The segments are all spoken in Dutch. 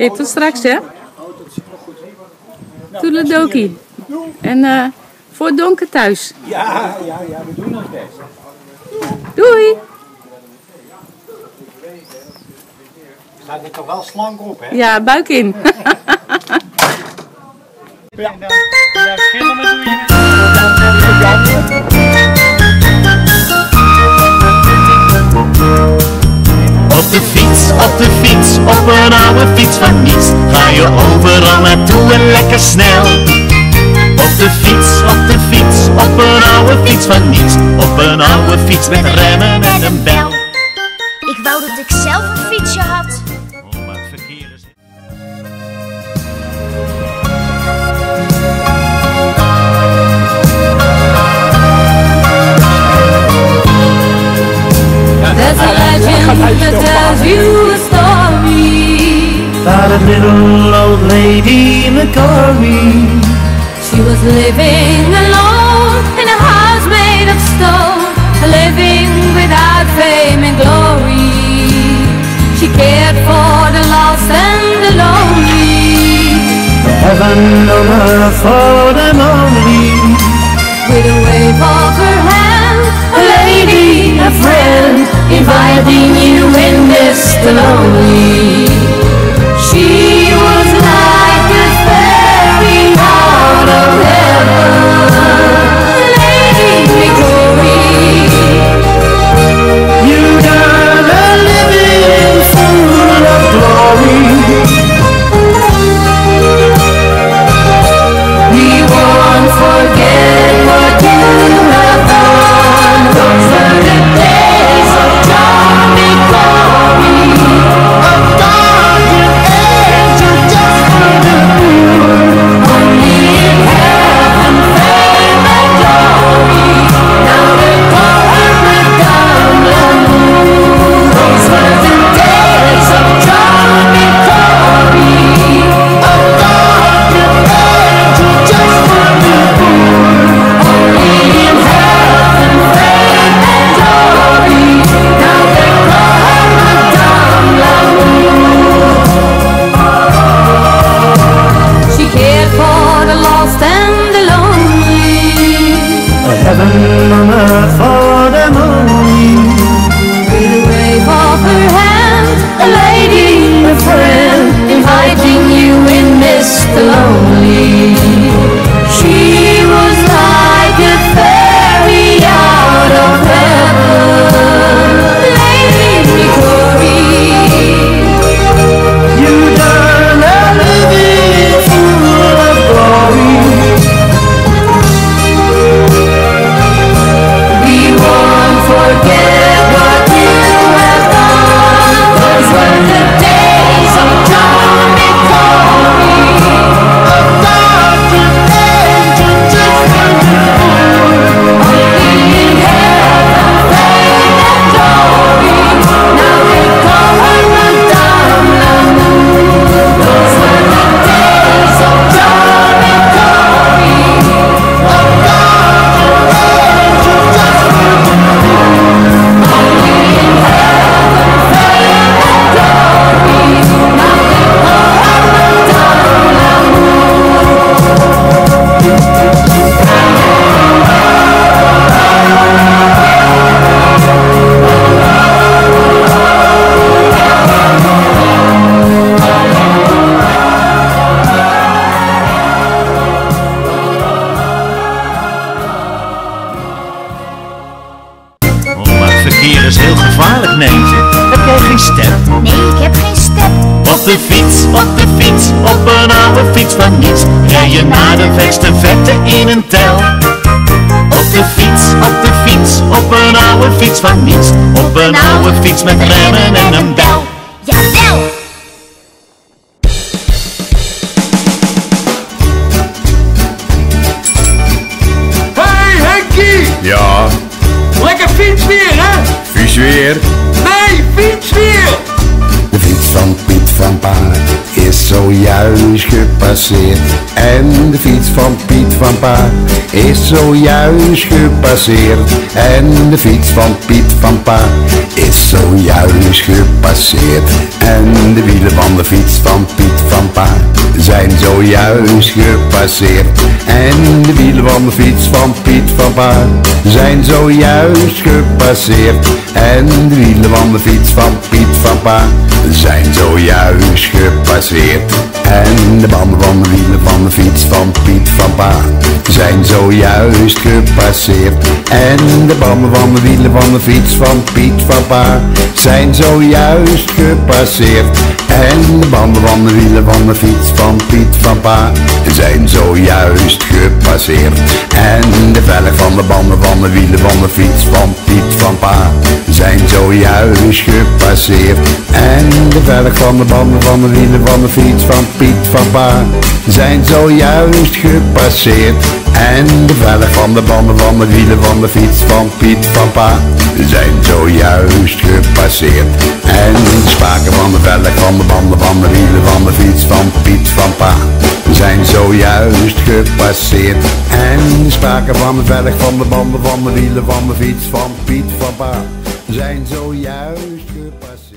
Hey, tot straks hè. Toedeledokie. En eh voor het donker thuis. Ja, ja, ja, we doen ons best. Doei! Staat er toch wel slank op, hè? Ja, buik in. Ja, dan, ja, schillen doe je. Op de fiets, op de fiets, op een oude fiets van niets. Ga je overal naartoe en lekker snel. Op de fiets, op de fiets, op een oude fiets van niets. Op een oude fiets met remmen en een bel. Ik wou dat ik zelf Heaven on for them only. with a wave of her hand, a lady, a friend, inviting you in this lonely. She de fiets, op de fiets, op een oude fiets. Van niets Rij je naar de verste verte in een tel. Op de fiets, op de fiets, op een oude fiets. Van niets Op een oude fiets met remmen en een bel is zojuist gepasseerd. En de fiets van Piet van Paard is zojuist gepasseerd. En de fiets van Piet van Paard is zojuist gepasseerd En de wielen van de fiets van Piet van Pa zijn zojuist gepasseerd En de wielen van de fiets van Piet van Pa zijn zojuist gepasseerd En de wielen van de fiets van Piet van Pa zijn zojuist gepasseerd En de banden van de wielen van de fiets van Piet van Pa zijn zojuist gepasseerd. En de banden van de wielen van de fiets van Piet van Pa zijn zojuist gepasseerd En de banden van de wielen van de fiets van Piet van Pa. Zijn zojuist gepasseerd. En de velg van de banden van de wielen van de fiets van Piet van Pa. Zijn zojuist gepasseerd. En de velg van de banden van de wielen van de fiets van Piet van Pa. Zijn zojuist gepasseerd En de velg van de banden van de wielen van de fiets van Piet van Pa zijn zojuist gepasseerd En de spaken van de velg van de banden van de wielen van de fiets van Piet van Pa zijn zojuist gepasseerd En de spaken van de velg van de banden van de wielen van de fiets van Piet van Pa zijn zojuist gepasseerd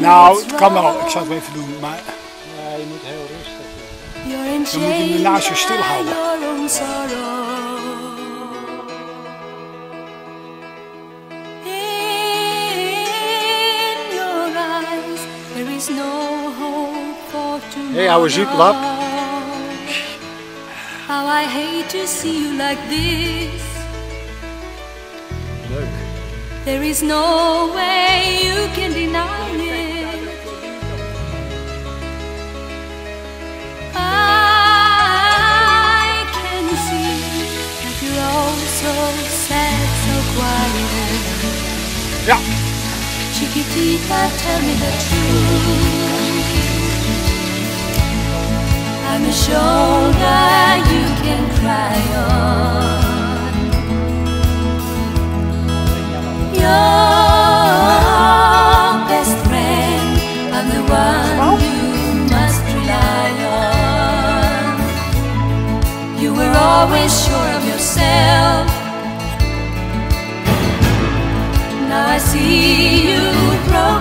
Nou, het kan wel. Ik zal het wel even doen. Maar Ja, je moet heel rustig. You're in Dan moet je hem naast je stilhouden. by your own sorrow. In there is no hope for tomorrow. Hey, ouwe zieklap. How I hate to see you like this. Leuk. There is no way you can deny Tell me the truth. I'm a shoulder you can cry on. Your best friend, I'm the one you must rely on. You were always sure of yourself. Now I see you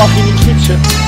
Walking in the kitchen.